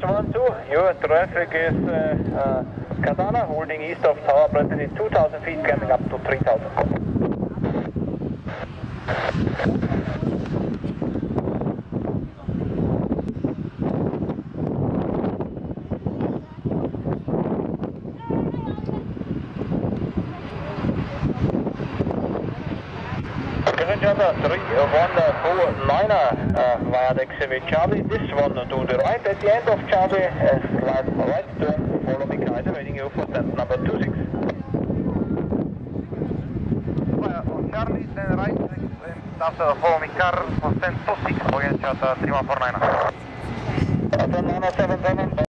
012, your traffic is uh, uh, Katana holding east of tower, approximately 2000 feet, coming up to 3000. Passenger 3149 uh, Lima Xavier Charlie. This one to the right at the end of Charlie. As right, right turn, follow me guide, waiting you for stand number 26. Charlie, then right, after follow me car for stand 26, orientation 3149. seven. Eh,